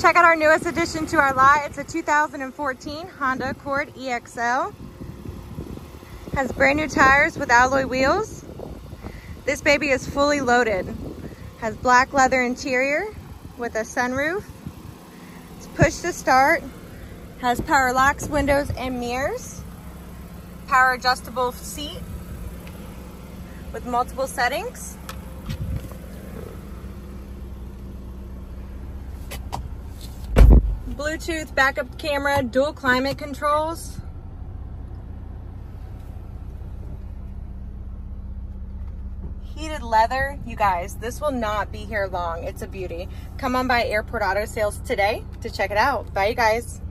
Check out our newest addition to our lot. It's a 2014 Honda Accord EXL. Has brand new tires with alloy wheels. This baby is fully loaded. Has black leather interior with a sunroof. It's push to start. Has power locks, windows, and mirrors. Power adjustable seat with multiple settings. Bluetooth backup camera, dual climate controls. Heated leather, you guys, this will not be here long. It's a beauty. Come on by Airport Auto Sales today to check it out. Bye, you guys.